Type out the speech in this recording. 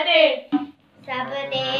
Saturday. Saturday.